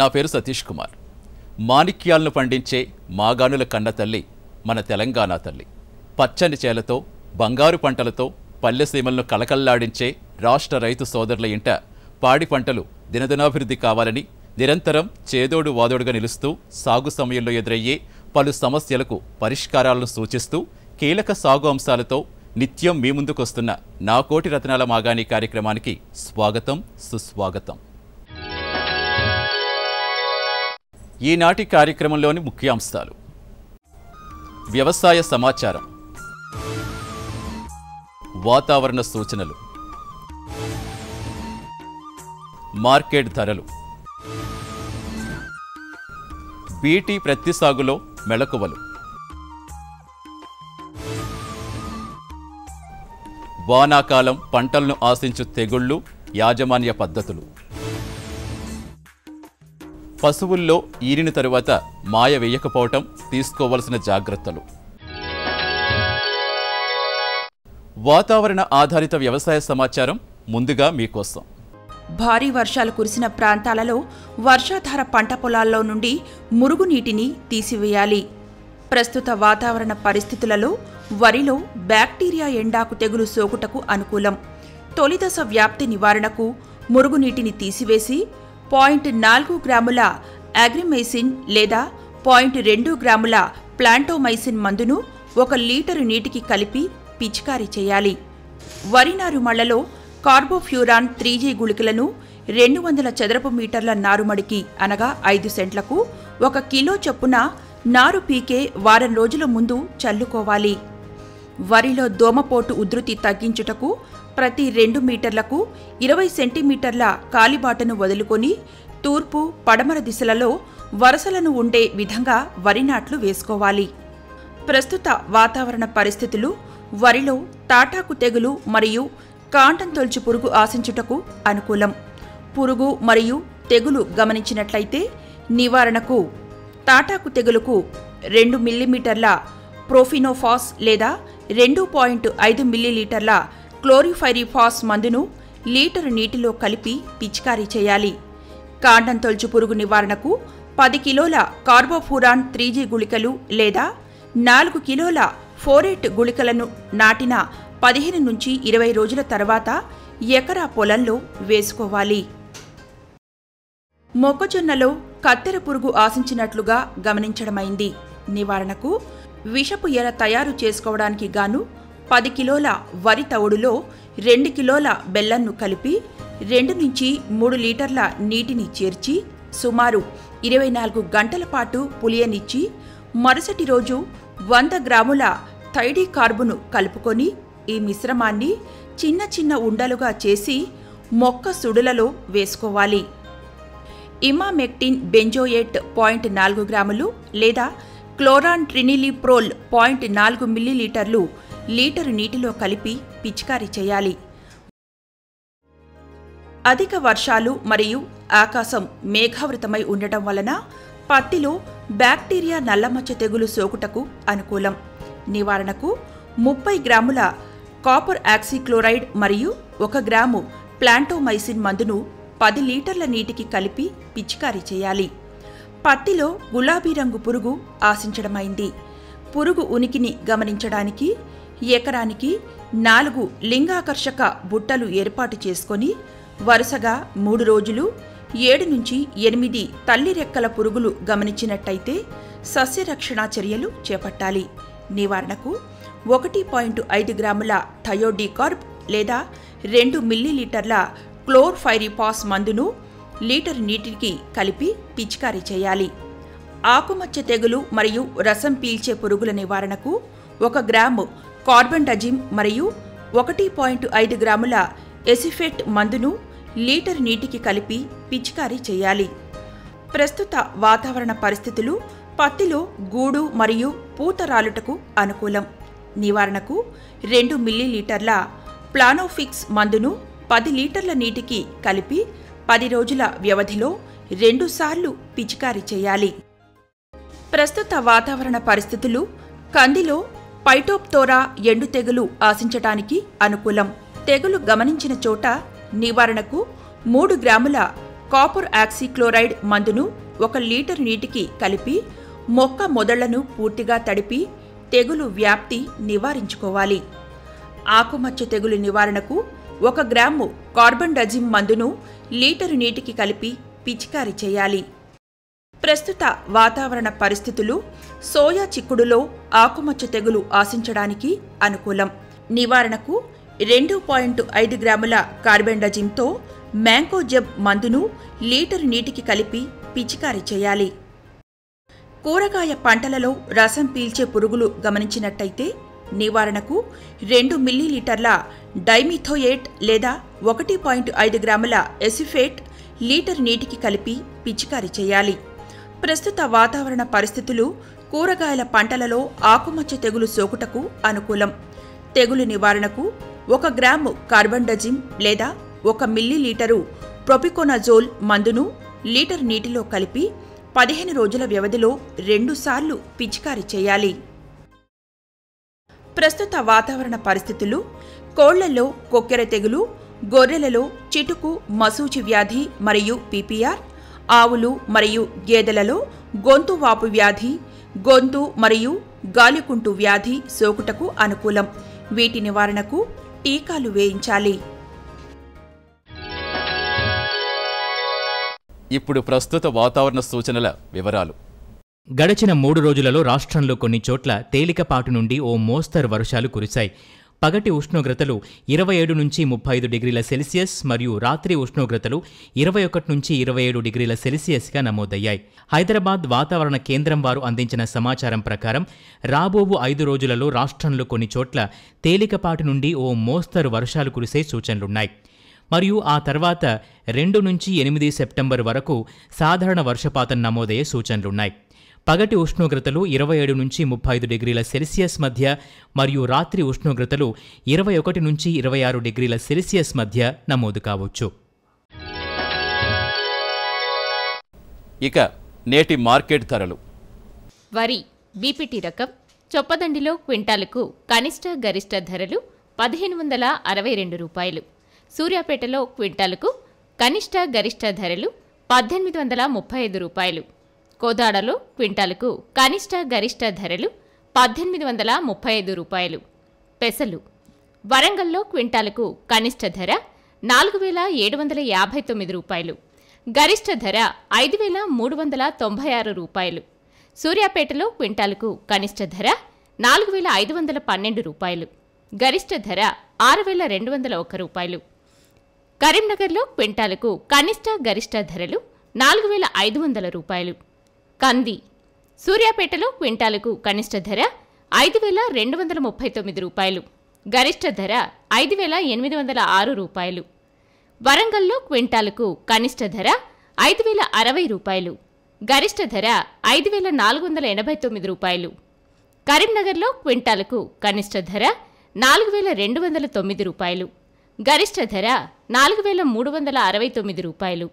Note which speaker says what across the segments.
Speaker 1: నా పేరు సతీష్ కుమార్. మాణిక్యాలను పండించే మాగానుల కన్న తల్లి మన తెలంగాణ తల్లి. పచ్చని చేలతో బంగారు పంటలతో పల్లెసీమలను కలకల్లాడించే రాష్ట్ర రైతు సోదరుల ఇంట పాడి పంటలు దినదినాభివృద్ధి కావాలని నిరంతరం చేదోడు వాదోడుగా నిలుస్తూ సాగు సమయంలో ఎదురయ్యే పలు సమస్యలకు పరిష్కారాలను సూచిస్తూ కీలక సాగు అంశాలతో నిత్యం మీ ముందుకొస్తున్న నా కోటి రత్నాల మాగాణి కార్యక్రమానికి స్వాగతం సుస్వాగతం. ఈనాటి కార్యక్రమంలోని ముఖ్యాంశాలు. వ్యవసాయ సమాచారం. వాతావరణ సూచనలు. మార్కెట్ ధరలు. బీటీ ప్రత్తి సాగులో మెళకువలు. వానాకాలం పంటలను ఆశించు తెగుళ్ళు యాజమాన్య పద్ధతులు. పశువుల్లో ఈరిన తరువాత మాయ వేయకపోవటం తీసుకోవలసిన జాగ్రత్తలు. వాతావరణ ఆధారిత వ్యవసాయ సమాచారం ముందుగా మీకోసం.
Speaker 2: భారీ వర్షాలు కురిసిన ప్రాంతాలలో వర్షాధార పంట పొలాల్లో నుండి మురుగునీటిని తీసివేయాలి. ప్రస్తుత వాతావరణ పరిస్థితులలో వరిలో బ్యాక్టీరియా ఎండాకు తెగులు సోకుటకు అనుకూలం. తొలిదశ వ్యాప్తి నివారణకు మురుగునీటిని తీసివేసి పాయింట్ నాలుగు గ్రాముల అగ్రిమైసిన్ లేదా పాయింట్ రెండు గ్రాముల ప్లాంటోమైసిన్ మందును ఒక లీటరు నీటికి కలిపి పిచికారీ చేయాలి. వరి నారుమళ్ళలో కార్బోఫ్యూరాన్ త్రీ జీ గుళికలను రెండు వందల చదరపు మీటర్ల నారుమడికి అనగా ఐదు సెంట్లకు ఒక కిలో చొప్పున నారు పీకే వారం రోజుల ముందు చల్లుకోవాలి. వరిలో దోమపోటు ఉధృతి తగ్గించుటకు ప్రతి రెండు మీటర్లకు ఇరవై సెంటీమీటర్ల కాలిబాటను వదులుకొని తూర్పు పడమర దిశలలో వరసలను ఉండే విధంగా వరి నాట్లు వేసుకోవాలి. ప్రస్తుత వాతావరణ పరిస్థితులు వరిలో తాటాకు తెగులు మరియు కాండం తొలుచు పురుగు ఆశించుటకు అనుకూలం. పురుగు మరియు తెగులు గమనించినట్లయితే నివారణకు తాటాకు తెగులుకు రెండు మిల్లీమీటర్ల ప్రోఫినోఫాస్ లేదా రెండు పాయింట్ ఐదు మిల్లీలీటర్ల క్లోరిఫైరిఫాస్ మందును లీటరు నీటిలో కలిపి పిచికారీ చేయాలి. కాండం తొలుచు పురుగు నివారణకు పది కిలోల కార్బోఫూరాన్ త్రీ జీ గుళికలు లేదా నాలుగు కిలోల ఫోరేట్ గుళికలను నాటిన పదిహేను నుంచి ఇరవై రోజుల తర్వాత ఎకరా పొలంలో వేసుకోవాలి. మొక్కజొన్నలో కత్తెర పురుగు ఆశించినట్లుగా గమనించడమైంది. నివారణకు విషపు ఎర తయారు చేసుకోవడానికి గాను పది కిలోల వరి తవుడులో రెండు కిలోల బెల్లంను కలిపి రెండు నుంచి మూడు లీటర్ల నీటిని చేర్చి సుమారు ఇరవై నాలుగు గంటల పాటు పులియనిచ్చి మరుసటి రోజు వంద గ్రాముల థైడీ కార్బును కలుపుకొని ఈ మిశ్రమాన్ని చిన్న చిన్న ఉండలుగా చేసి మొక్క సుడులలో వేసుకోవాలి. ఇమామెక్టిన్ బెంజోయేట్ పాయింట్ నాలుగు గ్రాములు లేదా క్లోరాన్ ట్రినిలిప్రోల్ పాయింట్ నాలుగు మిల్లీలీటర్లు లీటరు నీటిలో కలిపి పిచికారీ చేయాలి. అధిక వర్షాలు మరియు ఆకాశం మేఘావృతమై ఉండటం వలన పత్తిలో బ్యాక్టీరియా నల్లమచ్చ తెగులు సోకుటకు అనుకూలం. నివారణకు ముప్పై గ్రాముల కాపర్ ఆక్సిక్లోరైడ్ మరియు ఒక గ్రాము ప్లాంటోమైసిన్ మందును పది లీటర్ల నీటికి కలిపి పిచికారీ చేయాలి. పత్తిలో గులాబీ రంగు పురుగు ఆశించడమైంది. పురుగు ఉనికిని గమనించడానికి ఎకరానికి నాలుగు లింగాకర్షక బుట్టలు ఏర్పాటు చేసుకొని వరుసగా మూడు రోజులు ఏడు నుంచి ఎనిమిది తల్లి రెక్కల పురుగులు గమనించినట్టయితే సస్యరక్షణ చర్యలు చేపట్టాలి. నివారణకు ఒకటి పాయింట్ ఐదు గ్రాముల థయోడికార్బ్ లేదా రెండు మిల్లీలీటర్ల క్లోర్ఫైరిపాస్ మందును లీటర్ నీటికి కలిపి పిచికారీ చేయాలి. ఆకుమచ్చ తెగులు మరియు రసం పీల్చే పురుగుల నివారణకు ఒక గ్రాము కార్బన్ మరియు ఒకటి పాయింట్ ఐదు గ్రాముల ఎసిఫెట్ మందును లీటర్ నీటికి కలిపి పిచికారీ చేయాలి. ప్రస్తుత వాతావరణ పరిస్థితులు పత్తిలో గూడు మరియు పూత రాలుటకు అనుకూలం. నివారణకు రెండు మిల్లీలీటర్ల ప్లానోఫిక్స్ మందును పది లీటర్ల నీటికి కలిపి పది రోజుల వ్యవధిలో రెండుసార్లు పిచికారీ చేయాలి. ప్రస్తుత వాతావరణ పరిస్థితులు కందిలో పైటోప్తోరా ఎండు తెగులు ఆశించటానికి అనుకూలం. తెగులు గమనించిన చోట నివారణకు మూడు గ్రాముల కాపర్ ఆక్సీక్లోరైడ్ మందును ఒక లీటర్ నీటికి కలిపి మొక్క మొదళ్ళను పూర్తిగా తడిపి తెగులు వ్యాప్తి నివారించుకోవాలి. ఆకుమచ్చ తెగులు నివారణకు ఒక గ్రాము కార్బన్ డజిమ్ మందును లీటరు నీటికి కలిపి పిచికారీ చేయాలి. ప్రస్తుత వాతావరణ పరిస్థితులు సోయా చిక్కుడులో ఆకుమచ్చ తెగులు ఆశించడానికి అనుకూలం. నివారణకు రెండు పాయింట్ ఐదు గ్రాముల కార్బెండజిమ్తో మ్యాంకోజబ్ మందును లీటరు నీటికి కలిపి పిచికారీ చేయాలి. కూరగాయ పంటలలో రసం పీల్చే పురుగులు గమనించినట్టయితే నివారణకు రెండు మిల్లీలీటర్ల డైమిథోయేట్ లేదా ఒకటి పాయింట్ ఐదు గ్రాముల ఎసిఫేట్ లీటర్ నీటికి కలిపి పిచికారీ చేయాలి. ప్రస్తుత వాతావరణ పరిస్థితులు కూరగాయల పంటలలో ఆకుమచ్చ తెగులు సోకుటకు అనుకూలం. తెగులు నివారణకు ఒక గ్రాము కార్బండజిమ్ లేదా ఒక మిల్లీలీటరు ప్రొపికోనజోల్ మందును లీటర్ నీటిలో కలిపి పదిహేను రోజుల వ్యవధిలో రెండుసార్లు పిచికారీ చేయాలి. ప్రస్తుత వాతావరణ పరిస్థితులు కోళ్ళలో కొక్కెర తెగులు గొర్రెలలో చిటుకు మసూచి వ్యాధి మరియు పీపీఆర్ ఆవులు మరియు గేదెలలో గొంతు వాపు వ్యాధి గొంతు మరియు గాలికుంటు వ్యాధి సోకుటకు అనుకూలం. వీటి నివారణకు టీకాలు వేయించాలి.
Speaker 1: ఇప్పుడు ప్రస్తుత వాతావరణ సూచనల వివరాలు.
Speaker 3: గడచిన మూడు రోజులలో రాష్ట్రంలో కొన్ని చోట్ల తేలికపాటు నుండి ఓ మోస్తరు వర్షాలు కురిశాయి. పగటి ఉష్ణోగ్రతలు ఇరవై ఏడు నుంచి ముప్పై ఐదు డిగ్రీల సెల్సియస్ మరియు రాత్రి ఉష్ణోగ్రతలు ఇరవై ఒకటి నుంచి ఇరవై ఏడు డిగ్రీల సెల్సియస్గా నమోదయ్యాయి. హైదరాబాద్ వాతావరణ కేంద్రం వారు అందించిన సమాచారం ప్రకారం రాబోవు ఐదు రోజులలో రాష్ట్రంలో కొన్ని చోట్ల తేలికపాటి నుండి ఓ మోస్తరు వర్షాలు కురిసే సూచనలున్నాయి. మరియు ఆ తర్వాత రెండు నుంచి ఎనిమిది సెప్టెంబర్ వరకు సాధారణ వర్షపాతం నమోదయ్యే సూచనలున్నాయి. పగటి ఉష్ణోగ్రతలు ఇరవై ఏడు నుంచి ముప్పై ఐదు డిగ్రీల సెల్సియస్ మధ్య మరియు రాత్రి ఉష్ణోగ్రతలు ఇరవై ఒకటి నుంచి ఇరవై ఆరు డిగ్రీల సెల్సియస్ మధ్య నమోదు కావచ్చు.
Speaker 1: ఇక నేటి మార్కెట్ ధరలు.
Speaker 4: వరి బీపీటీ రకం చొప్పదండిలో క్వింటాలకు కనిష్ట గరిష్ట ధరలు పదిహేను వందల అరవై రెండు రూపాయలు. సూర్యాపేటలో క్వింటాలకు కనిష్ట గరిష్ట ధరలు పద్దెనిమిది వందల ముప్పై ఐదు రూపాయలు. కోదాడలో క్వింటాలకు కనిష్ట గరిష్ట ధరలు పద్దెనిమిది వందల ముప్పై ఐదు రూపాయలు. పెసలు వరంగల్లో క్వింటాలకు కనిష్ట ధర నాలుగు వేల ఏడు వందల యాభై తొమ్మిది రూపాయలు. గరిష్ట ధర ఐదు వేల మూడు వందల తొంభై ఆరు రూపాయలు. సూర్యాపేటలో క్వింటాలకు కనిష్ట ధర నాలుగు వేల ఐదు వందల పన్నెండు రూపాయలు. గరిష్ట ధర ఆరు వేల రెండు వందల ఒక రూపాయలు. కరీంనగర్లో క్వింటాలకు కనిష్ట గరిష్ట ధరలు నాలుగు వేల ఐదు వందల రూపాయలు. కంది. సూర్యాపేటలో క్వింటాలకు కనిష్ట ధర ఐదు వేల రెండు వందల ముప్పై తొమ్మిది రూపాయలు. గరిష్ట ధర ఐదు వేల ఎనిమిది వందల ఆరు రూపాయలు. వరంగల్లో క్వింటాలకు కనిష్ట ధర ఐదు వేల అరవై రూపాయలు. గరిష్ట ధర ఐదు వేల నాలుగు వందల ఎనభై తొమ్మిది రూపాయలు. కరీంనగర్లో క్వింటాలకు కనిష్ట ధర నాలుగు వేల రెండు వందల తొమ్మిది రూపాయలు. గరిష్ట ధర నాలుగు వేల మూడు వందల అరవై తొమ్మిది రూపాయలు.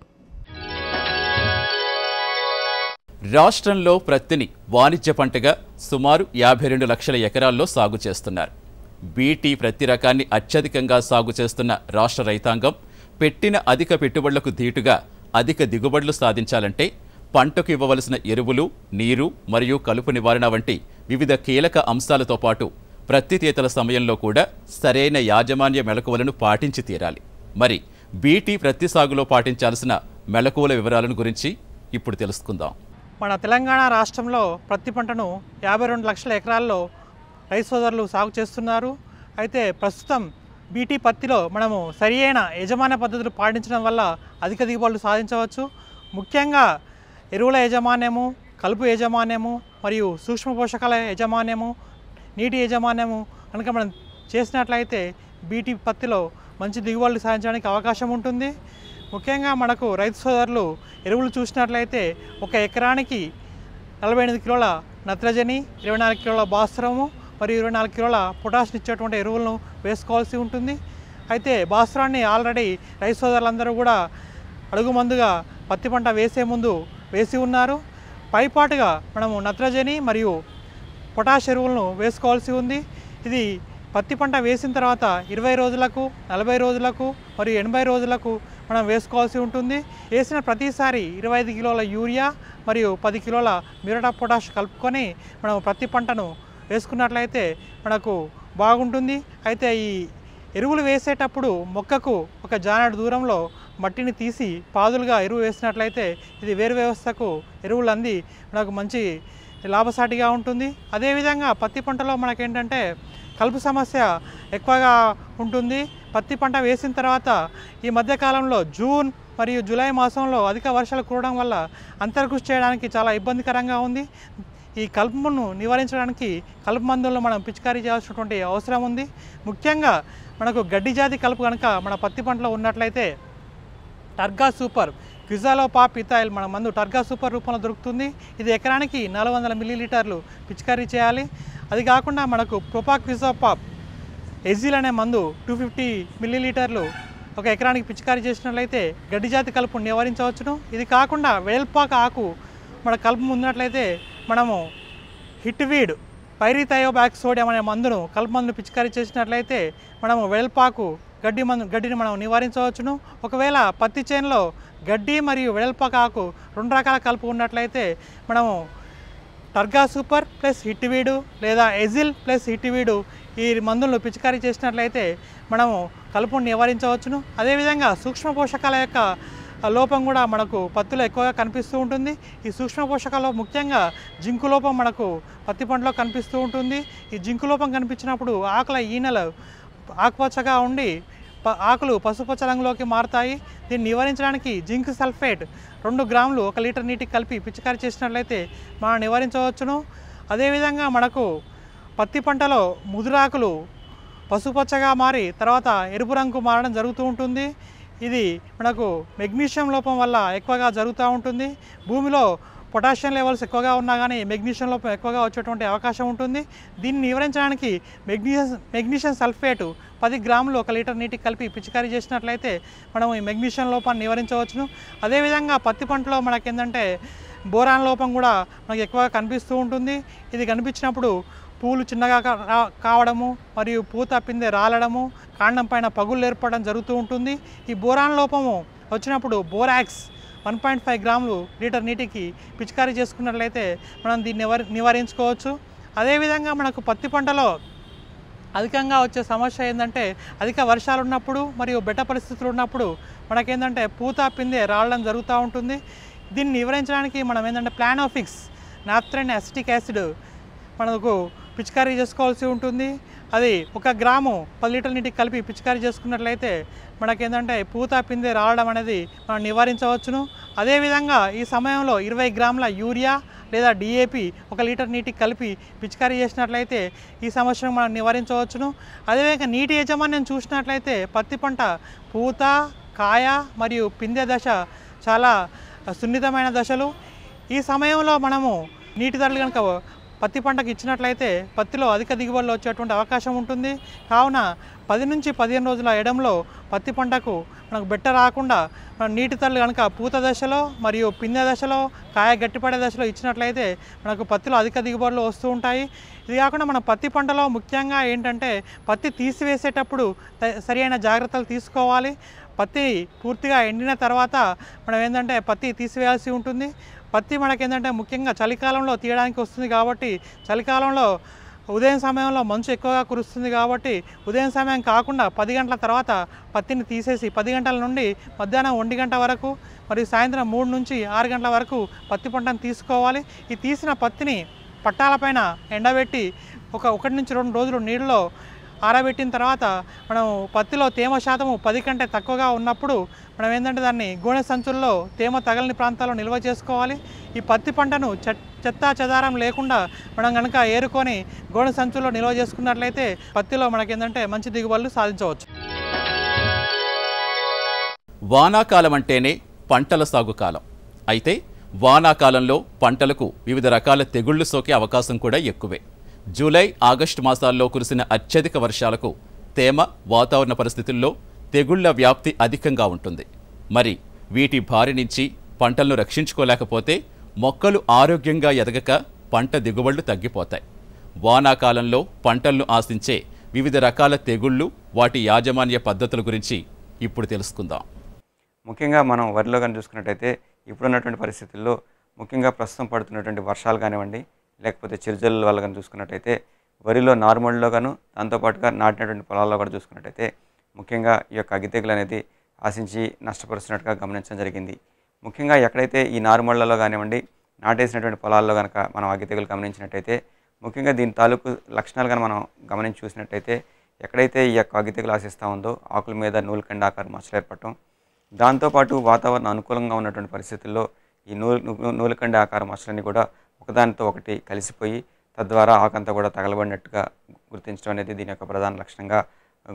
Speaker 1: రాష్ట్రంలో ప్రత్తిని వాణిజ్య పంటగా సుమారు యాభై రెండు లక్షల ఎకరాల్లో సాగు చేస్తున్నారు. బీటీ ప్రతి రకాన్ని అత్యధికంగా సాగు చేస్తున్న రాష్ట్ర రైతాంగం పెట్టిన అధిక పెట్టుబడులకు ధీటుగా అధిక దిగుబడులు సాధించాలంటే పంటకు ఇవ్వవలసిన ఎరువులు నీరు మరియు కలుపు నివారణ వంటి వివిధ కీలక అంశాలతో పాటు ప్రత్తితీతల సమయంలో కూడా సరైన యాజమాన్య మెలకువలను పాటించి తీరాలి. మరి బీటీ ప్రత్తి సాగులో పాటించాల్సిన మెలకువల వివరాలను గురించి ఇప్పుడు తెలుసుకుందాం.
Speaker 5: మన తెలంగాణ రాష్ట్రంలో ప్రతి పంటను యాభై రెండు లక్షల ఎకరాల్లో రైతు సోదరులు సాగు చేస్తున్నారు. అయితే ప్రస్తుతం బీటీ పత్తిలో మనము సరియైన యజమాన పద్ధతులు పాటించడం వల్ల అధిక దిగుబడులు సాధించవచ్చు. ముఖ్యంగా ఎరువుల యాజమాన్యము కలుపు యాజమాన్యము మరియు సూక్ష్మ పోషకాల యాజమాన్యము నీటి యాజమాన్యము కనుక మనం చేసినట్లయితే బీటీ పత్తిలో మంచి దిగుబడులు సాధించడానికి అవకాశం ఉంటుంది. ముఖ్యంగా మనకు రైతు సోదరులు ఎరువులు చూసినట్లయితే ఒక ఎకరానికి నలభై ఎనిమిది కిలోల నత్రజని ఇరవై నాలుగు కిలోల బాస్రము మరియు ఇరవై నాలుగు కిలోల పొటాష్ ఇచ్చేటువంటి ఎరువులను వేసుకోవాల్సి ఉంటుంది. అయితే బాస్రాన్ని ఆల్రెడీ రైతు సోదరులందరూ కూడా అడుగు మందుగా పత్తి పంట వేసే ముందు వేసి ఉన్నారు. పైపాటుగా మనము నత్రజని మరియు పొటాష్ ఎరువులను వేసుకోవాల్సి ఉంది. ఇది పత్తి పంట వేసిన తర్వాత ఇరవై రోజులకు నలభై రోజులకు మరియు ఎనభై రోజులకు మనం వేసుకోవాల్సి ఉంటుంది. వేసిన ప్రతిసారి ఇరవై ఐదు కిలోల యూరియా మరియు పది కిలోల మిరట పొటాష్ కలుపుకొని మనం ప్రతి పంటను వేసుకున్నట్లయితే మనకు బాగుంటుంది. అయితే ఈ ఎరువులు వేసేటప్పుడు మొక్కకు ఒక జానడు దూరంలో మట్టిని తీసి పాదులుగా ఎరువు వేసినట్లయితే ఇది వేరు వ్యవస్థకు ఎరువులు అంది మనకు మంచి లాభసాటిగా ఉంటుంది. అదేవిధంగా పత్తి పంటలో మనకేంటంటే కలుపు సమస్య ఎక్కువగా ఉంటుంది. పత్తి పంట వేసిన తర్వాత ఈ మధ్యకాలంలో జూన్ మరియు జూలై మాసంలో అధిక వర్షాలు కురవడం వల్ల అంతర్కృషి చేయడానికి చాలా ఇబ్బందికరంగా ఉంది. ఈ కలుపును నివారించడానికి కలుపు మందులను మనం పిచికారీ చేయాల్సినటువంటి అవసరం ఉంది. ముఖ్యంగా మనకు గడ్డి జాతి కలుపు కనుక మన పత్తి పంటలో ఉన్నట్లయితే టర్గా సూపర్ క్విజాలోపాప్ ఇథాయిల్ మన మందు టర్గా సూపర్ రూపంలో దొరుకుతుంది. ఇది ఎకరానికి నాలుగు వందల మిల్లీలీటర్లు పిచికారీ చేయాలి. అది కాకుండా మనకు ప్రొపా క్విజోపాప్ ఎజిల్ అనే మందు టూ ఫిఫ్టీ మిల్లీలీటర్లు ఒక ఎకరానికి పిచికారీ చేసినట్లయితే గడ్డి జాతి కలుపు నివారించవచ్చును. ఇది కాకుండా వేల్పాక ఆకు మన కలుపు ఉన్నట్లయితే మనము హిట్వీడ్ పైరిథయోబాక్ సోడియం అనే మందును కలుపు మందును పిచికారీ చేసినట్లయితే మనము వెడల్పాకు గడ్డి మందు గడ్డిని మనం నివారించవచ్చును. ఒకవేళ పత్తి చేనులో గడ్డి మరియు వెడల్పాక ఆకు రెండు రకాల కలుపు ఉన్నట్లయితే మనము టర్గా సూపర్ ప్లస్ హిట్వీడు లేదా ఎజిల్ ప్లస్ హిట్వీడు ఈ మందులను పిచికారీ చేసినట్లయితే మనము కలుపును నివారించవచ్చును. అదేవిధంగా సూక్ష్మ పోషకాల యొక్క లోపం కూడా మనకు పత్తిలో ఎక్కువగా కనిపిస్తూ ఉంటుంది. ఈ సూక్ష్మ పోషకాల్లో ముఖ్యంగా జింకు లోపం మనకు పత్తి పంటలో కనిపిస్తూ ఉంటుంది. ఈ జింకు లోపం కనిపించినప్పుడు ఆకుల ఈనెలు ఆకుపచ్చగా ఉండి ప- ఆకులు పసుపచ్చ రంగులోకి మారుతాయి. దీన్ని నివారించడానికి జింక్ సల్ఫేట్ రెండు గ్రాములు ఒక లీటర్ నీటికి కలిపి పిచికారీ చేసినట్లయితే మనం నివారించవచ్చును. అదేవిధంగా మనకు పత్తి పంటలో ముదురాకులు పసుపచ్చగా మారి తర్వాత ఎరుపు రంగు మారడం జరుగుతూ ఉంటుంది. ఇది మనకు మెగ్నీషియం లోపం వల్ల ఎక్కువగా జరుగుతూ ఉంటుంది. భూమిలో పొటాషియం లెవెల్స్ ఎక్కువగా ఉన్నా కానీ మెగ్నీషియం లోపం ఎక్కువగా వచ్చేటువంటి అవకాశం ఉంటుంది. దీన్ని నివారించడానికి మెగ్నీషియం మెగ్నీషియం సల్ఫేటు పది గ్రాములు ఒక లీటర్ నీటికి కలిపి పిచికారీ చేసినట్లయితే మనం ఈ మెగ్నీషియం లోపాన్ని నివారించవచ్చును. అదేవిధంగా పత్తి పంటలో మనకేంటంటే బోరాన్ లోపం కూడా మనకు ఎక్కువగా కనిపిస్తూ ఉంటుంది. ఇది కనిపించినప్పుడు పూలు చిన్నగా కావడము మరియు పూత పిందె రాలడము కాండం పైన పగుళ్ళు ఏర్పడడం జరుగుతూ ఉంటుంది. ఈ బోరాన్ లోపము వచ్చినప్పుడు బోరాక్స్ వన్ పాయింట్ ఫైవ్ గ్రాములు లీటర్ నీటికి పిచికారీ చేసుకున్నట్లయితే మనం దీన్ని నివారించుకోవచ్చు. అదేవిధంగా మనకు పత్తి పంటలో అధికంగా వచ్చే సమస్య ఏంటంటే అధిక వర్షాలు ఉన్నప్పుడు మరియు బెట్ట పరిస్థితులు ఉన్నప్పుడు మనకేంటంటే పూత పిందె రావడం జరుగుతూ ఉంటుంది. దీన్ని నివారించడానికి మనం ఏంటంటే ప్లానోఫిక్స్ నాప్థ్రైన్ అసిటిక్ యాసిడ్ మనకు పిచికారీ చేసుకోవాల్సి ఉంటుంది. అది ఒక గ్రాము పది లీటర్ల నీటికి కలిపి పిచికారీ చేసుకున్నట్లయితే మనకేంటంటే పూత పిందె రావడం అనేది మనం నివారించవచ్చును. అదేవిధంగా ఈ సమయంలో ఇరవై గ్రాముల యూరియా లేదా డిఏపి ఒక లీటర్ నీటికి కలిపి పిచికారీ చేసినట్లయితే ఈ సమస్యను మనం నివారించవచ్చును. అదేవిధంగా నీటి యాజమాన్యం చూసినట్లయితే పత్తి పంట పూత కాయ మరియు పిందె దశ చాలా సున్నితమైన దశలు. ఈ సమయంలో మనము నీటి ధరలు కనుక పత్తి పంటకు ఇచ్చినట్లయితే పత్తిలో అధిక దిగుబడులు వచ్చేటువంటి అవకాశం ఉంటుంది. కావున పది నుంచి పదిహేను రోజుల ఎడంలో పత్తి పంటకు మనకు బెట్ట రాకుండా మన నీటి తల్లు కనుక పూత దశలో మరియు పిందె దశలో కాయ గట్టిపడే దశలో ఇచ్చినట్లయితే మనకు పత్తిలో అధిక దిగుబడులు వస్తూ ఉంటాయి. ఇది కాకుండా మన పత్తి పంటలో ముఖ్యంగా ఏంటంటే పత్తి తీసివేసేటప్పుడు సరి అయిన జాగ్రత్తలు తీసుకోవాలి. పత్తి పూర్తిగా ఎండిన తర్వాత మనం ఏంటంటే పత్తి తీసివేయాల్సి ఉంటుంది. పత్తి మనకేంటంటే ముఖ్యంగా చలికాలంలో తీయడానికి వస్తుంది కాబట్టి చలికాలంలో ఉదయం సమయంలో మంచు ఎక్కువగా కురుస్తుంది కాబట్టి ఉదయం సమయం కాకుండా పది గంటల తర్వాత పత్తిని తీసేసి పది గంటల నుండి మధ్యాహ్నం ఒంటి గంట వరకు మరియు సాయంత్రం మూడు నుంచి ఆరు గంటల వరకు పత్తి పంటను తీసుకోవాలి. ఈ తీసిన పత్తిని పట్టాలపైన ఎండబెట్టి ఒక ఒకటి నుంచి రెండు రోజులు నీళ్ళలో ఆరబెట్టిన తర్వాత మనం పత్తిలో తేమ శాతము పది కంటే తక్కువగా ఉన్నప్పుడు మనం ఏంటంటే దాన్ని గోనె సంచుల్లో తేమ తగలని ప్రాంతాల్లో నిల్వ చేసుకోవాలి. ఈ పత్తి పంటను చెట్ చెత్త చెదారం లేకుండా మనం కనుక ఏరుకొని గోనె సంచుల్లో నిల్వ చేసుకున్నట్లయితే పత్తిలో మనకేంటంటే మంచి దిగుబడులు సాధించవచ్చు.
Speaker 1: వానాకాలం అంటేనే పంటల సాగు కాలం. అయితే వానాకాలంలో పంటలకు వివిధ రకాల తెగుళ్ళు సోకే అవకాశం కూడా ఎక్కువే. జూలై ఆగస్టు మాసాల్లో కురిసిన అత్యధిక వర్షాలకు తేమ వాతావరణ పరిస్థితుల్లో తెగుళ్ళ వ్యాప్తి అధికంగా ఉంటుంది. మరి వీటి బారి నుంచి పంటలను రక్షించుకోలేకపోతే మొక్కలు ఆరోగ్యంగా ఎదగక పంట దిగుబడులు తగ్గిపోతాయి. వానాకాలంలో పంటలను ఆశించే వివిధ రకాల తెగుళ్ళు వాటి యాజమాన్య పద్ధతుల గురించి ఇప్పుడు తెలుసుకుందాం.
Speaker 6: ముఖ్యంగా మనం వరిలో కానీ చూసుకున్నట్టయితే ఇప్పుడున్నటువంటి పరిస్థితుల్లో ముఖ్యంగా ప్రస్తుతం పడుతున్నటువంటి వర్షాలు కానివ్వండి లేకపోతే చిరుజల్లుల వల్ల కానీ చూసుకున్నట్టయితే వరిలో నార్మల్లో గాను దాంతోపాటుగా నాటినటువంటి పొలాల్లో కూడా చూసుకున్నట్టయితే ముఖ్యంగా ఈ యొక్క అగ్గితెగులు అనేది ఆశించి నష్టపరుస్తున్నట్టుగా గమనించడం జరిగింది. ముఖ్యంగా ఎక్కడైతే ఈ నార్మళ్ళలో కానివ్వండి నాటేసినటువంటి పొలాల్లో కనుక మనం అగ్గితెగులు గమనించినట్టయితే ముఖ్యంగా దీని తాలూకు లక్షణాలు కనుక మనం గమనించి చూసినట్టయితే ఎక్కడైతే ఈ యొక్క అగ్గితెగులు ఆశిస్తూ ఉందో ఆకుల మీద నూలుకండ ఆకారం మచ్చలు ఏర్పడటం దాంతోపాటు వాతావరణం అనుకూలంగా ఉన్నటువంటి పరిస్థితుల్లో ఈ నూలు నూ- నూలుకండ ఆకార మచ్చలన్నీ కూడా ఒకదానితో ఒకటి కలిసిపోయి తద్వారా ఆకంతా కూడా తగలబడినట్టుగా గుర్తించడం అనేది దీని యొక్క ప్రధాన లక్షణంగా ఆ,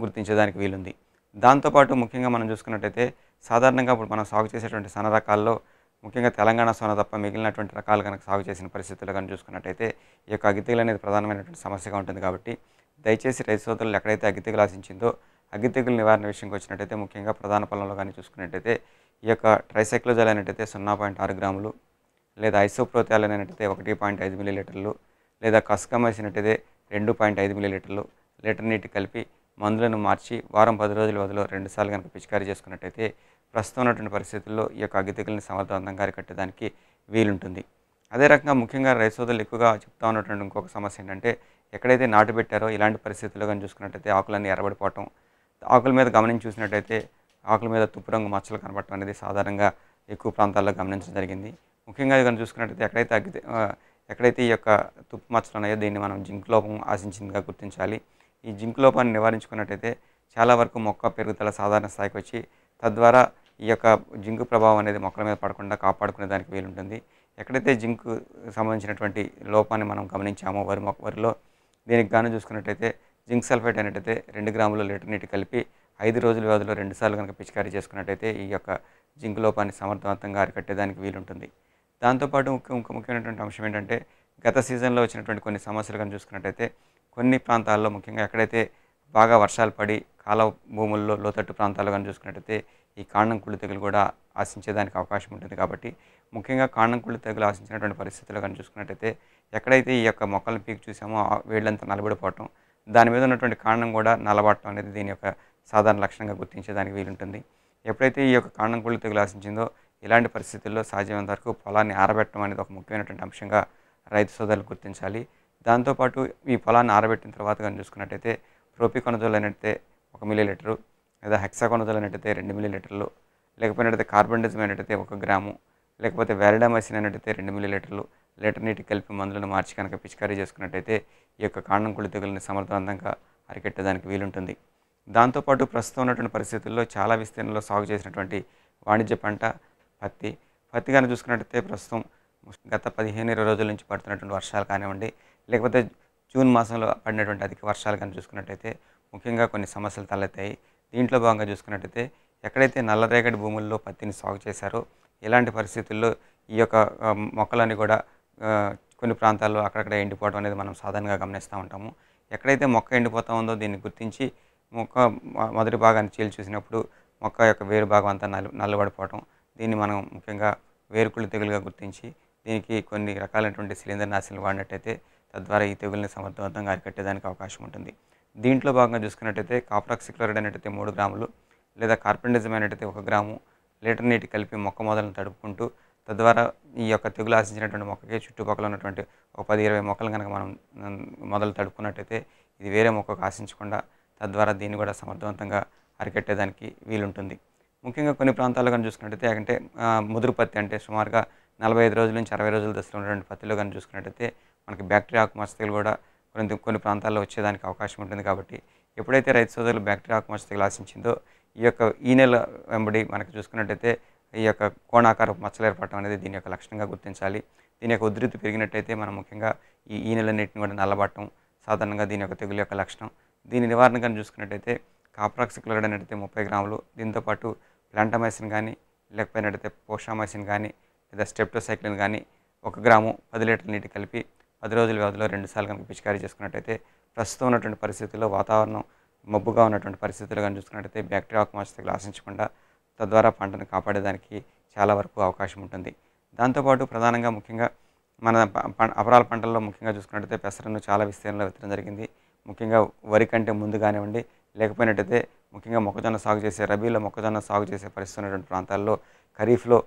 Speaker 6: గుర్తించేదానికి వీలుంది. దాంతోపాటు ముఖ్యంగా మనం చూసుకున్నట్టయితే సాధారణంగా ఇప్పుడు మనం సాగు చేసేటువంటి సన్న రకాల్లో ముఖ్యంగా తెలంగాణ సోన తప్ప మిగిలినటువంటి రకాలు కనుక సాగు చేసిన పరిస్థితుల్లో కనుక చూసుకున్నట్టయితే ఈ యొక్క అగ్గితెగులు అనేది ప్రధానమైనటువంటి సమస్యగా ఉంటుంది కాబట్టి దయచేసి రైతు సోదరులు ఎక్కడైతే అగ్గితెగులు ఆశించిందో అగ్గితెగులు నివారణ విషయంకి వచ్చినట్టయితే ముఖ్యంగా ప్రధాన పొలంలో కానీ చూసుకున్నట్టయితే ఈ యొక్క ట్రైసైక్లోజల్ అయినట్టయితే సున్నా పాయింట్ ఆరు గ్రాములు లేదా ఐసోప్రోతాల్ అయినట్టయితే ఒకటి పాయింట్ ఐదు మిల్లీలీటర్లు లేదా కస్కమైసినట్టయితే రెండు పాయింట్ ఐదు మిల్లీలీటర్లు. లీటర్ నీటి కలిపి మందులను మార్చి వారం పది రోజుల వ్యవధిలో రెండుసార్లు కనుక పిచికారీ చేసుకున్నట్టయితే ప్రస్తుతం ఉన్నటువంటి పరిస్థితుల్లో ఈ యొక్క అగ్గి సమర్థవంతంగా అరికట్టడానికి వీలుంటుంది. అదే రకంగా ముఖ్యంగా రైతు సోదరులు ఎక్కువగా చెప్తా ఉన్నటువంటి ఇంకొక సమస్య ఏంటంటే ఎక్కడైతే నాటు పెట్టారో ఇలాంటి పరిస్థితుల్లో కానీ చూసుకున్నట్టయితే ఆకులన్నీ ఎరబడిపోవటం ఆకుల మీద గమనించి చూసినట్టయితే ఆకుల మీద తుప్పు రంగు మచ్చలు కనబడటం అనేది సాధారణంగా ఎక్కువ ప్రాంతాల్లో గమనించడం జరిగింది. ముఖ్యంగా కనుక చూసుకున్నట్టయితే ఎక్కడైతే అగ్గి ఎక్కడైతే ఈ యొక్క తుప్పు మచ్చలు ఉన్నాయో దీన్ని మనం జింక్ లోపం ఆశించిందిగా గుర్తించాలి. ఈ జింక్ లోపాన్ని నివారించుకున్నట్టయితే చాలా వరకు మొక్క పెరుగుదల సాధారణ స్థాయికి వచ్చి తద్వారా ఈ యొక్క జింకు ప్రభావం అనేది మొక్కల మీద పడకుండా కాపాడుకునే దానికి వీలుంటుంది. ఎక్కడైతే జింక్ సంబంధించినటువంటి లోపాన్ని మనం గమనించామో వరి మొక్క వరిలో దీనికి గాను చూసుకున్నట్టయితే జింక్ సల్ఫేట్ అనేటైతే రెండు గ్రాముల లీటర్ నీటి కలిపి ఐదు రోజుల వ్యవధిలో రెండుసార్లు కనుక పిచికారీ చేసుకున్నట్టయితే ఈ యొక్క జింక్ లోపాన్ని సమర్థవంతంగా అరికట్టేదానికి వీలుంటుంది. దాంతోపాటు ముఖ్య ముఖ్య- ముఖ్యమైనటువంటి అంశం ఏంటంటే గత సీజన్లో వచ్చినటువంటి కొన్ని సమస్యలు కానీ చూసుకున్నట్టయితే కొన్ని ప్రాంతాల్లో ముఖ్యంగా ఎక్కడైతే బాగా వర్షాలు పడి కాల భూముల్లో లోతట్టు ప్రాంతాల్లో కానీ చూసుకున్నట్టయితే ఈ కాండం కుళ్ళు తెగులు కూడా ఆశించేదానికి అవకాశం ఉంటుంది కాబట్టి ముఖ్యంగా కాండం కుళ్ళు తెగులు ఆశించినటువంటి పరిస్థితుల్లో కానీ చూసుకున్నట్టయితే ఎక్కడైతే ఈ యొక్క మొక్కలను పీకి చూసామో వేళ్ళంతా నలబడిపోవటం దాని మీద ఉన్నటువంటి కాండం కూడా నలబడటం అనేది దీని యొక్క సాధారణ లక్షణంగా గుర్తించేదానికి వీలుంటుంది. ఎప్పుడైతే ఈ యొక్క కాండం కుళ్ళు తెగులు ఆశించిందో ఇలాంటి పరిస్థితుల్లో సాధ్యమైనంత వరకు పొలాన్ని ఆరబెట్టడం అనేది ఒక ముఖ్యమైనటువంటి అంశంగా రైతు సోదరులు గుర్తించాలి. దాంతోపాటు ఈ పొలాన్ని ఆరబెట్టిన తర్వాత కానీ చూసుకున్నట్టయితే ప్రోపికొనజోల్ అయినట్టయితే ఒక మిల్లీ లీటరు లేదా హెక్సాకొనజోల్ అయినట్టయితే రెండు మిల్లీ లీటర్లు లేకపోయినట్టయితే కార్బన్డిజం అయినట్టయితే ఒక గ్రాము లేకపోతే వ్యారిడామైసిన్ అయినట్టయితే రెండు మిల్లీ లీటర్లు లీటర్ నీటి కలిపి మందులను మార్చి కనుక పిచికారీ చేసుకున్నట్టయితే ఈ యొక్క కాండం కుళ్ళు తెగులని సమర్థవంతంగా అరికెట్టడానికి వీలుంటుంది. దాంతోపాటు ప్రస్తుతం ఉన్నటువంటి పరిస్థితుల్లో చాలా విస్తీర్ణంలో సాగు చేసినటువంటి వాణిజ్య పంట పత్తి. పత్తి కానీ చూసుకున్నట్టయితే ప్రస్తుతం గత పదిహేను ఇరవై రోజుల నుంచి పడుతున్నటువంటి వర్షాలు కానివ్వండి లేకపోతే జూన్ మాసంలో పడినటువంటి అధిక వర్షాలు కానీ చూసుకున్నట్టయితే ముఖ్యంగా కొన్ని సమస్యలు తలెత్తాయి. దీంట్లో భాగంగా చూసుకున్నట్టయితే ఎక్కడైతే నల్లరేగడి భూముల్లో పత్తిని సాగు చేశారో ఇలాంటి పరిస్థితుల్లో ఈ యొక్క మొక్కలని మొక్కలన్నీ కూడా కొన్ని ప్రాంతాల్లో అక్కడక్కడ ఎండిపోవడం అనేది మనం సాధారణంగా గమనిస్తూ ఉంటాము. ఎక్కడైతే మొక్క ఎండిపోతూ ఉందో దీన్ని గుర్తించి మొక్క మొదటి భాగాన్ని చీల్చి చూసినప్పుడు మొక్క యొక్క వేరు భాగం అంతా నల్ నల్లబడిపోవటం దీన్ని మనం ముఖ్యంగా వేరుకుళ్ళు తెగులుగా గుర్తించి దీనికి కొన్ని రకాలైనటువంటి సిలిండర్ నాశనలు వాడినట్టయితే తద్వారా ఈ తెగుల్ని సమర్థవంతంగా అరికట్టేదానికి అవకాశం ఉంటుంది. దీంట్లో భాగంగా చూసుకున్నట్టయితే కాప్రాక్సిక్లోరైడ్ అనేటైతే మూడు గ్రాములు లేదా కార్పెండిజం అనేటైతే ఒక గ్రాము లీటర్ నీటి కలిపి మొక్క మొదలను తడుపుకుంటూ తద్వారా ఈ యొక్క తెగులు ఆశించినటువంటి మొక్కకి చుట్టుపక్కల ఉన్నటువంటి ఒక పది ఇరవై మొక్కలు కనుక మనం మొదలు తడుపుకున్నట్టయితే ఇది వేరే మొక్కకు ఆశించకుండా తద్వారా దీన్ని కూడా సమర్థవంతంగా అరికట్టేదానికి వీలుంటుంది. ముఖ్యంగా కొన్ని ప్రాంతాల్లో కానీ చూసుకున్నట్టయితే అంటే ముదురు పత్తి అంటే సుమారుగా నలభై ఐదు రోజుల నుంచి అరవై రోజుల దశలో ఉన్నటువంటి పత్తిలో కానీ చూసుకున్నట్టయితే మనకి బ్యాక్టీరియా ఆకుమచ్చ కూడా కొన్ని కొన్ని ప్రాంతాల్లో వచ్చేదానికి అవకాశం ఉంటుంది కాబట్టి ఎప్పుడైతే రైతు సోదరులు బ్యాక్టీరియా ఆకుమచ్చ ఆశించిందో ఈ యొక్క ఈ నెల వెంబడి మనకు చూసుకున్నట్టయితే ఈ యొక్క కోణాకార మచ్చలు ఏర్పడటం అనేది దీని యొక్క లక్షణంగా గుర్తించాలి. దీని యొక్క ఉధృతి పెరిగినట్టయితే మనం ముఖ్యంగా ఈ ఈ నెలన్నింటిని కూడా నల్లబట్టం సాధారణంగా దీని యొక్క తెగులు యొక్క లక్షణం దీని నివారణ కానీ చూసుకున్నట్టయితే కాప్రాక్సిక్లోరైడ్ అనేది ముప్పై గ్రాములు దీంతోపాటు ప్లాంటమైసిన్ కానీ లేకపోయినట్టయితే పోషామైసిన్ కానీ లేదా స్టెప్టోసైక్లిన్ కానీ ఒక గ్రాము పది లీటర్ల నీటి కలిపి పది రోజుల వ్యవధిలో రెండుసార్లు కనుక పిచికారీ చేసుకున్నట్టయితే ప్రస్తుతం ఉన్నటువంటి పరిస్థితుల్లో వాతావరణం మబ్బుగా ఉన్నటువంటి పరిస్థితులు కానీ చూసుకున్నట్టయితే బ్యాక్టీరియా ఆకుమచ్చ తెగులు ఆశించకుండా తద్వారా పంటను కాపాడేదానికి చాలా వరకు అవకాశం ఉంటుంది. దాంతోపాటు ప్రధానంగా ముఖ్యంగా మన ప- అపరాల పంటల్లో ముఖ్యంగా చూసుకున్నట్టయితే పెసరను చాలా విస్తీర్ణంలో విత్తడం జరిగింది. ముఖ్యంగా వరి కంటే ముందు కానివ్వండి లేకపోయినట్టయితే ముఖ్యంగా మొక్కజొన్న సాగు చేసే రబీలో మొక్కజొన్న సాగు చేసే పరిస్థితి ఉన్నటువంటి ప్రాంతాల్లో ఖరీఫ్లో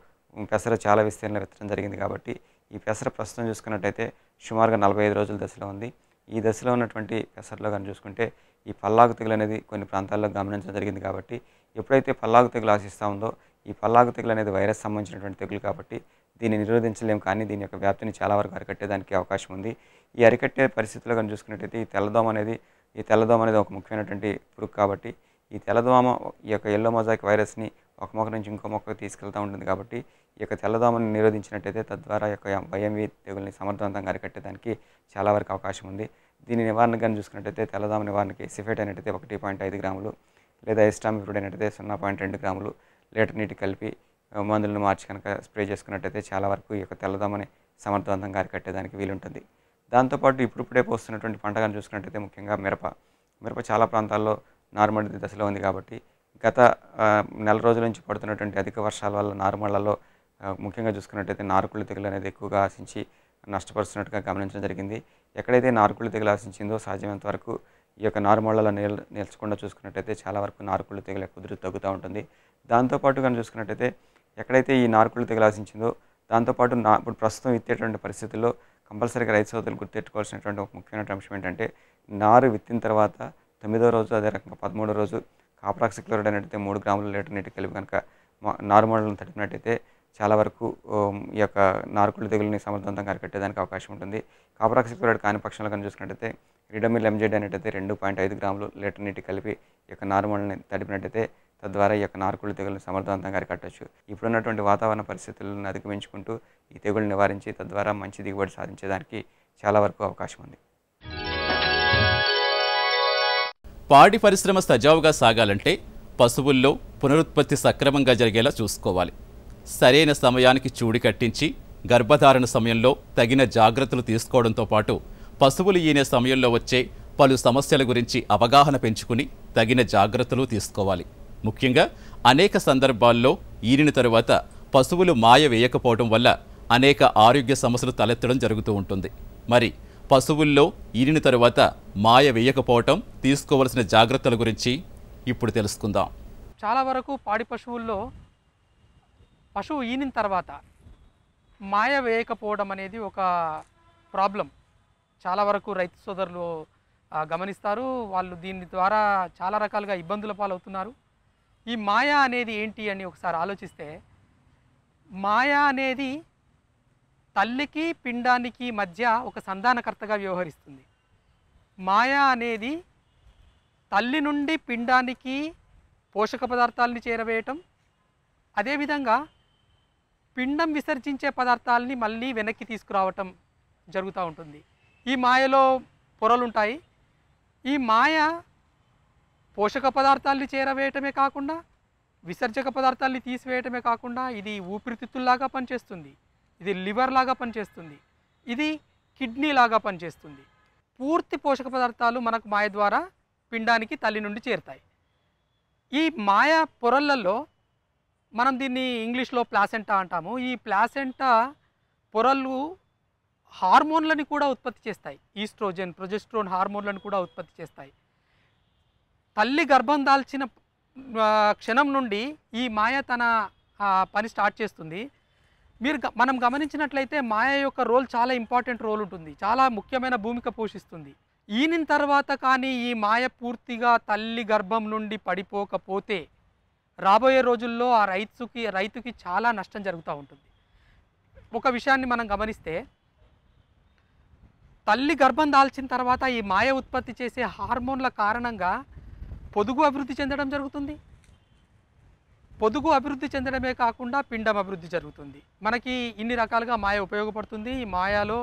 Speaker 6: పెసర చాలా విస్తీర్ణంలో విత్తడం జరిగింది కాబట్టి ఈ పెసర ప్రస్తుతం చూసుకున్నట్టయితే సుమారుగా నలభై ఐదు రోజుల దశలో ఉంది. ఈ దశలో ఉన్నటువంటి పెసరలో కానీ చూసుకుంటే ఈ పల్లాకు తెగులు అనేది కొన్ని ప్రాంతాల్లో గమనించడం జరిగింది కాబట్టి ఎప్పుడైతే పల్లాకు తెగులు ఆశిస్తూ ఉందో ఈ పల్లాకు తెగులు అనేది వైరస్ సంబంధించినటువంటి తెగులు కాబట్టి దీన్ని నిరోధించలేము కానీ దీని యొక్క వ్యాప్తిని చాలా వరకు అరికట్టేదానికి అవకాశం ఉంది. ఈ అరికట్టే పరిస్థితుల్లో కానీ చూసుకున్నట్టయితే ఈ తెల్లదోమ అనేది ఈ తెల్లదోమ అనేది ఒక ముఖ్యమైనటువంటి పురుగు కాబట్టి ఈ తెల్లదోమ ఈ యొక్క ఎల్లో మొజాయిక్ వైరస్ని ఒక మొక్క నుంచి ఇంకో మొక్కకు తీసుకెళ్తూ ఉంటుంది కాబట్టి ఈ యొక్క తెల్లదోమని నిరోధించినట్టయితే తద్వారా యొక్క వైఎంవి తెగుల్ని సమర్థవంతంగా అరికట్టేదానికి చాలా వరకు అవకాశం ఉంది. దీని నివారణ కానీ చూసుకున్నట్టయితే తెల్లదోమ నివారణకి సిఫేట్ అయినట్టయితే ఒకటి పాయింట్ ఐదు గ్రాములు లేదా ఎస్టామిఫ్రూడ్ అయినట్టయితే సున్నా పాయింట్ రెండు గ్రాములు లీటర్ నీటి కలిపి మందులను మార్చి కనుక స్ప్రే చేసుకున్నట్టయితే చాలా వరకు ఈ యొక్క తెల్లదోమని సమర్థవంతంగా అరికట్టేదానికి వీలుంటుంది. దాంతోపాటు ఇప్పుడిప్పుడే పోస్తున్నటువంటి పంట కానీ చూసుకున్నట్టయితే ముఖ్యంగా మిరప. మిరప చాలా ప్రాంతాల్లో నార్మల్ దశలో ఉంది కాబట్టి గత నెల రోజుల నుంచి పడుతున్నటువంటి అధిక వర్షాల వల్ల నారుమళ్ళలో ముఖ్యంగా చూసుకున్నట్టయితే నారుకుళ్ళు తెగులు అనేది ఎక్కువగా ఆశించి నష్టపరుస్తున్నట్టుగా గమనించడం జరిగింది. ఎక్కడైతే నారుకుళ్ళు తెగులు ఆశించిందో సాధ్యమైనంత వరకు ఈ యొక్క నారుమళ్ళలో నీల్ నిల్చకుండా చూసుకున్నట్టయితే చాలా వరకు నారుకుళ్ళు తెగులు కుదురు తగ్గుతూ ఉంటుంది. దాంతోపాటు కానీ చూసుకున్నట్టయితే ఎక్కడైతే ఈ నారుకుళ్ళు తెగులు ఆశించిందో దాంతోపాటు నా ఇప్పుడు ప్రస్తుతం విత్తేటువంటి పరిస్థితుల్లో కంపల్సరీగా రైతు సోదరులు గుర్తెట్టుకోవాల్సినటువంటి ఒక ముఖ్యమైన అంశం ఏంటంటే నారు విత్తిన తర్వాత తొమ్మిదో రోజు అదే రకంగా పదమూడో రోజు కాప్రాక్సిక్లోరైడ్ అనేటైతే మూడు గ్రాముల లీటర్ నీటి కలిపి కనుక నార్మల్ని తడిపినట్టయితే చాలా వరకు ఈ యొక్క నార్కుల తెగులని సమర్థవంతంగా అరికట్టేదానికి అవకాశం ఉంటుంది. కాపరాక్సిక్లోరైడ్ కాని పక్షంలో కానీ చూసుకున్నట్టయితే రిడమిల్ ఎంజెడ్ అనేటైతే రెండు పాయింట్ ఐదు గ్రాములు లీటర్ నీటి కలిపి ఈ యొక్క నార్మల్ని తడిపినట్టయితే తద్వారా ఈ యొక్క నార్కుల తెగులను సమర్థవంతంగా అరికట్టచ్చు. ఇప్పుడున్నటువంటి వాతావరణ పరిస్థితులను అధిగమించుకుంటూ ఈ తెగులు నివారించి తద్వారా మంచి దిగుబడి సాధించేదానికి చాలా వరకు అవకాశం ఉంది.
Speaker 1: పాడి పరిశ్రమ సజావుగా సాగాలంటే పశువుల్లో పునరుత్పత్తి సక్రమంగా జరిగేలా చూసుకోవాలి. సరైన సమయానికి చూడి కట్టించి గర్భధారణ సమయంలో తగిన జాగ్రత్తలు తీసుకోవడంతో పాటు పశువులు ఈనే సమయంలో వచ్చే పలు సమస్యల గురించి అవగాహన పెంచుకుని తగిన జాగ్రత్తలు తీసుకోవాలి. ముఖ్యంగా అనేక సందర్భాల్లో ఈనిన తరువాత పశువులు మాయ వేయకపోవడం వల్ల అనేక ఆరోగ్య సమస్యలు తలెత్తడం జరుగుతూ ఉంటుంది. మరి పశువుల్లో ఈనిన తరువాత మాయ వేయకపోవటం తీసుకోవలసిన జాగ్రత్తల గురించి ఇప్పుడు తెలుసుకుందాం.
Speaker 7: చాలా వరకు పాడి పశువుల్లో పశువు ఈనిన తర్వాత మాయ వేయకపోవడం అనేది ఒక ప్రాబ్లం. చాలా వరకు రైతు సోదరులు గమనిస్తారు. వాళ్ళు దీని ద్వారా చాలా రకాలుగా ఇబ్బందుల పాలవుతున్నారు. ఈ మాయ అనేది ఏంటి అని ఒకసారి ఆలోచిస్తే మాయ అనేది తల్లికి పిండానికి మధ్య ఒక సంధానకర్తగా వ్యవహరిస్తుంది. మాయ అనేది తల్లి నుండి పిండానికి పోషక పదార్థాలని చేరవేయటం. అదేవిధంగా పిండం విసర్జించే పదార్థాలని మళ్ళీ వెనక్కి తీసుకురావటం జరుగుతూ ఉంటుంది. ఈ మాయలో పొరలు ఉంటాయి ఈ మాయ పోషక పదార్థాలని చేరవేయటమే కాకుండా విసర్జక పదార్థాలని తీసివేయటమే కాకుండా ఇది ఊపిరితిత్తుల్లాగా పనిచేస్తుంది. ఇది లివర్ లాగా పనిచేస్తుంది. ఇది కిడ్నీ లాగా పనిచేస్తుంది. పూర్తి పోషక పదార్థాలు మనకు మాయ ద్వారా పిండానికి తల్లి నుండి చేరుతాయి. ఈ మాయ పొరలలో మనం దీన్ని ఇంగ్లీష్లో ప్లాసెంటా అంటాము. ఈ ప్లాసెంటా పొరలు హార్మోన్లని కూడా ఉత్పత్తి చేస్తాయి. ఈస్ట్రోజన్ ప్రొజెస్ట్రోన్ హార్మోన్లను కూడా ఉత్పత్తి చేస్తాయి. తల్లి గర్భం దాల్చిన క్షణం నుండి ఈ మాయ తన పని స్టార్ట్ చేస్తుంది. మీరు మనం గమనించినట్లయితే మాయ యొక్క రోల్ చాలా ఇంపార్టెంట్ రోల్ ఉంటుంది. చాలా ముఖ్యమైన భూమిక పోషిస్తుంది. ఈనిన తర్వాత కానీ ఈ మాయ పూర్తిగా తల్లి గర్భం నుండి పడిపోకపోతే రాబోయే రోజుల్లో ఆ రైతుకి రైతుకి చాలా నష్టం జరుగుతూ ఉంటుంది. ఒక విషయాన్ని మనం గమనిస్తే తల్లి గర్భం దాల్చిన తర్వాత ఈ మాయ ఉత్పత్తి చేసే హార్మోన్ల కారణంగా పొదుగు అభివృద్ధి చెందడం జరుగుతుంది. పొదుగు అభివృద్ధి చెందడమే కాకుండా పిండం అభివృద్ధి జరుగుతుంది. మనకి ఇన్ని రకాలుగా మాయ ఉపయోగపడుతుంది. ఈ మాయాలో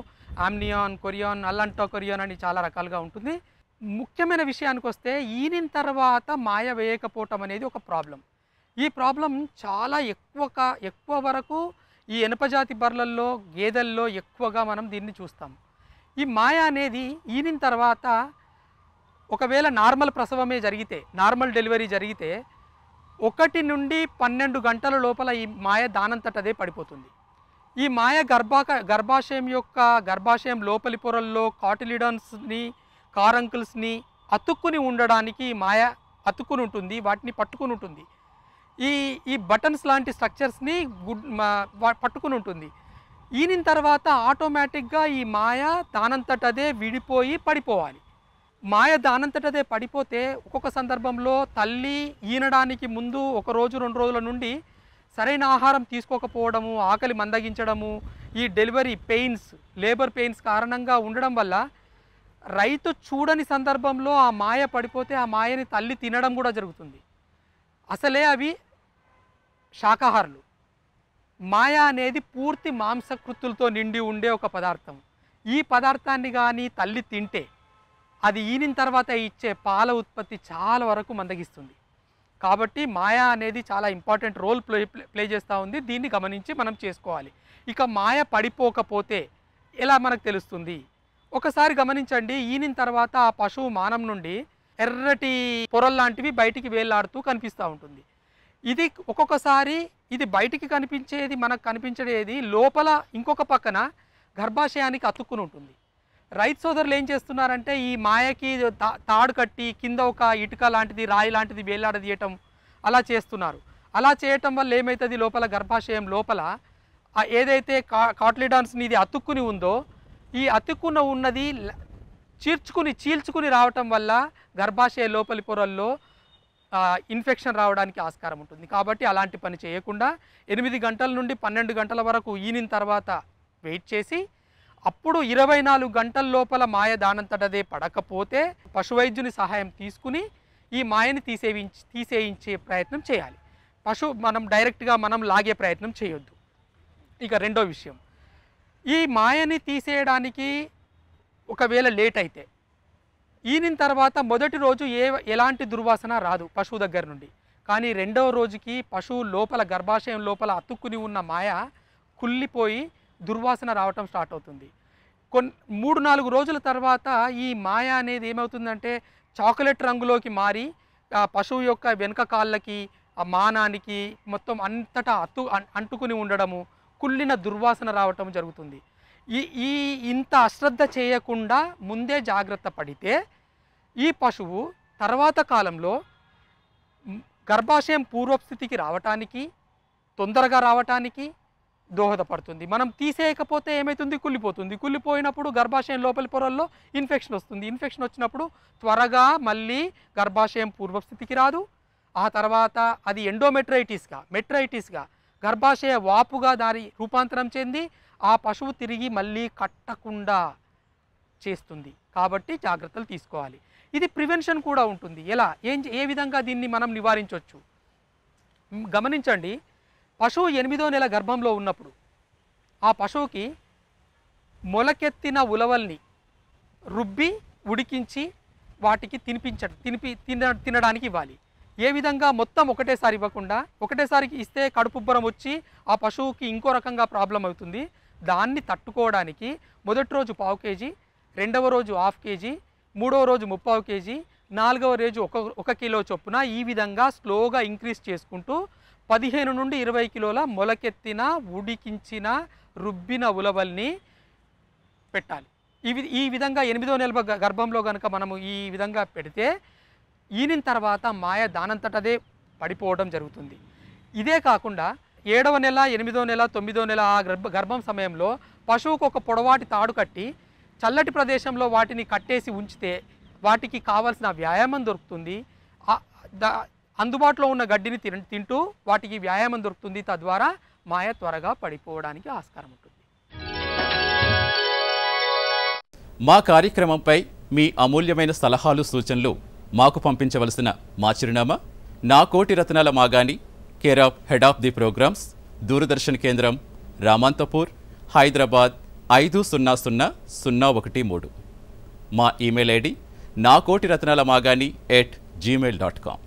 Speaker 7: ఆమ్నియాన్ కొరియాన్ అల్లంటో కొరియాన్ అని చాలా రకాలుగా ఉంటుంది. ముఖ్యమైన విషయానికి వస్తే ఈనిన తర్వాత మాయ వేయకపోవటం అనేది ఒక ప్రాబ్లం. ఈ ప్రాబ్లం చాలా ఎక్కువ ఎక్కువ వరకు ఈ ఎనపజాతి బర్రెల్లో గేదెల్లో ఎక్కువగా మనం దీన్ని చూస్తాం. ఈ మాయ అనేది ఈనిన తర్వాత ఒకవేళ నార్మల్ ప్రసవమే జరిగితే నార్మల్ డెలివరీ జరిగితే ఒకటి నుండి పన్నెండు గంటల లోపల ఈ మాయ దానంతటదే పడిపోతుంది. ఈ మాయ గర్భాక గర్భాశయం యొక్క గర్భాశయం లోపలి పొరల్లో కాటిలిడన్స్ని కారంకిల్స్ని అతుక్కుని ఉండడానికి మాయ అతుక్కుని ఉంటుంది వాటిని పట్టుకుని ఉంటుంది ఈ ఈ బటన్స్ లాంటి స్ట్రక్చర్స్ని గుడ్ పట్టుకుని ఉంటుంది ఈనిన తర్వాత ఆటోమేటిక్గా ఈ మాయ దానంతటదే విడిపోయి పడిపోవాలి. మాయ దానంతటదే పడిపోతే ఒక్కొక్క సందర్భంలో తల్లి ఈనడానికి ముందు ఒక రోజు రెండు రోజుల నుండి సరైన ఆహారం తీసుకోకపోవడము ఆకలి మందగించడము ఈ డెలివరీ పెయిన్స్ లేబర్ పెయిన్స్ కారణంగా ఉండడం వల్ల రైతు చూడని సందర్భంలో ఆ మాయ పడిపోతే ఆ మాయని తల్లి తినడం కూడా జరుగుతుంది. అసలే అవి శాకాహారులు. మాయ అనేది పూర్తి మాంసకృతులతో నిండి ఉండే ఒక పదార్థం. ఈ పదార్థాన్ని కానీ తల్లి తింటే అది ఈనిన తర్వాత ఇచ్చే పాల ఉత్పత్తి చాలా వరకు మందగిస్తుంది. కాబట్టి మాయా అనేది చాలా ఇంపార్టెంట్ రోల్ ప్లే ప్లే చేస్తూ ఉంది. దీన్ని గమనించి మనం చేసుకోవాలి. ఇక మాయ పడిపోకపోతే ఎలా మనకు తెలుస్తుంది? ఒకసారి గమనించండి. ఈనిన తర్వాత ఆ పశువు మానం నుండి ఎర్రటి పొరల్లాంటివి బయటికి వేలాడుతూ కనిపిస్తూ ఉంటుంది. ఇది ఒక్కొక్కసారి ఇది బయటికి కనిపించేది మనకు కనిపించేది లోపల ఇంకొక పక్కన గర్భాశయానికి అతుక్కుని ఉంటుంది. రైతు సోదరులు ఏం చేస్తున్నారంటే ఈ మాయకి తా- తాడు కట్టి కింద ఒక ఇటుక లాంటిది రాయి లాంటిది వేలాడదీయటం అలా చేస్తున్నారు. అలా చేయటం వల్ల ఏమవుతుంది లోపల గర్భాశయం లోపల? ఏదైతే కా కాట్లిడాన్స్ ఇది అతుక్కుని ఉందో ఈ అతుక్కున ఉన్నది చీర్చుకుని చీల్చుకుని చీల్చుకుని రావటం వల్ల గర్భాశయ లోపలి పొరల్లో ఇన్ఫెక్షన్ రావడానికి ఆస్కారం ఉంటుంది. కాబట్టి అలాంటి పని చేయకుండా ఎనిమిది గంటల నుండి పన్నెండు గంటల వరకు ఈనిన తర్వాత వెయిట్ చేసి అప్పుడు ఇరవై నాలుగు గంటల లోపల మాయ దానంతటదే పడకపోతే పశువైద్యుని సహాయం తీసుకుని ఈ మాయని తీసేయించి తీసేయించే ప్రయత్నం చేయాలి. పశు మనం డైరెక్ట్గా మనం లాగే ప్రయత్నం చేయొద్దు. ఇక రెండో విషయం. ఈ మాయని తీసేయడానికి ఒకవేళ లేట్ అయితే ఈనిన తర్వాత మొదటి రోజు ఏ ఎలాంటి దుర్వాసన రాదు పశువు దగ్గర నుండి. కానీ రెండవ రోజుకి పశువు లోపల గర్భాశయం లోపల అతుక్కుని ఉన్న మాయ కుళ్ళిపోయి దుర్వాసన రావటం స్టార్ట్ అవుతుంది. కొన్ని మూడు నాలుగు రోజుల తర్వాత ఈ మాయ అనేది ఏమవుతుందంటే చాక్లెట్ రంగులోకి మారి ఆ పశువు యొక్క వెనుక కాళ్ళకి ఆ మానానికి మొత్తం అంతటా అత్తు అంటుకుని ఉండడము కుళ్ళిన దుర్వాసన రావటం జరుగుతుంది. ఈ ఈ ఇంత అశ్రద్ధ చేయకుండా ముందే జాగ్రత్త పడితే ఈ పశువు తర్వాత కాలంలో గర్భాశయం పూర్వస్థితికి రావటానికి తొందరగా రావటానికి దోహదపడుతుంది. మనం తీసేయకపోతే ఏమవుతుంది కుళ్ళిపోతుంది. కుళ్ళిపోయినప్పుడు గర్భాశయం లోపలి పొరల్లో ఇన్ఫెక్షన్ వస్తుంది. ఇన్ఫెక్షన్ వచ్చినప్పుడు త్వరగా మళ్ళీ గర్భాశయం పూర్వస్థితికి రాదు. ఆ తర్వాత అది ఎండోమెట్రైటిస్గా మెట్రైటిస్గా గర్భాశయ వాపుగా దారి రూపాంతరం చెంది ఆ పశువు తిరిగి మళ్ళీ కట్టకుండా చేస్తుంది. కాబట్టి జాగ్రత్తలు తీసుకోవాలి. ఇది ప్రివెన్షన్ కూడా ఉంటుంది. ఎలా? ఏం ఏ విధంగా దీన్ని మనం నివారించవచ్చు గమనించండి. పశువు ఎనిమిదో నెల గర్భంలో ఉన్నప్పుడు ఆ పశువుకి మొలకెత్తిన ఉలవల్ని రుబ్బి ఉడికించి వాటికి తినిపించ తినిపి తిన తినడానికి ఇవ్వాలి. ఏ విధంగా మొత్తం ఒకటేసారి ఇవ్వకుండా ఒకటేసారికి ఇస్తే కడుపుబ్బరం వచ్చి ఆ పశువుకి ఇంకో రకంగా ప్రాబ్లం అవుతుంది. దాన్ని తట్టుకోవడానికి మొదటి రోజు పావు కేజీ రెండవ రోజు హాఫ్ కేజీ మూడవ రోజు ముప్పావు కేజీ నాలుగవ రోజు ఒక ఒక కిలో చొప్పున ఈ విధంగా స్లోగా ఇంక్రీజ్ చేసుకుంటూ పదిహేను నుండి ఇరవై కిలోల మొలకెత్తిన ఉడికించిన రుబ్బిన ఉలవల్ని పెట్టాలి. ఈ ఈ విధంగా ఎనిమిదో నెల గర్భంలో కనుక మనము ఈ విధంగా పెడితే ఈనిన తర్వాత మాయ దానంతటదే పడిపోవడం జరుగుతుంది. ఇదే కాకుండా ఏడవ నెల ఎనిమిదో నెల తొమ్మిదో నెల ఆ గర్భ గర్భం సమయంలో పశువుకు ఒక పొడవాటి తాడు కట్టి చల్లటి ప్రదేశంలో వాటిని కట్టేసి ఉంచితే వాటికి కావలసిన వ్యాయామం దొరుకుతుంది. అందుబాటులో ఉన్న గడ్డిని తింటూ వాటికి వ్యాయామం దొరుకుతుంది. తద్వారా మాయ త్వరగా పడిపోవడానికి ఆస్కారం ఉంటుంది.
Speaker 1: మా కార్యక్రమంపై మీ అమూల్యమైన సలహాలు సూచనలు మాకు పంపించవలసిన మా చిరునామా నా కోటి రత్నాల మాగాని care of head of the programmes Doordarshan కేంద్రం రామాంతపూర్ హైదరాబాద్ ఐదు సున్నా సున్నా సున్నా ఒకటి మూడు. మా ఈమెయిల్ ఐడి నా కోటి రత్నాల మాగాని ఎట్ జీమెయిల్ డాట్ కామ్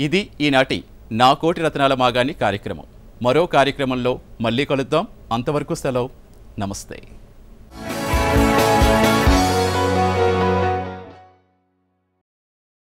Speaker 1: ఇది ఈనాటి నా కోటి రత్నాల మాగాని కార్యక్రమం. మరో కార్యక్రమంలో మళ్ళీ కలుద్దాం. అంతవరకు సెలవు. నమస్తే.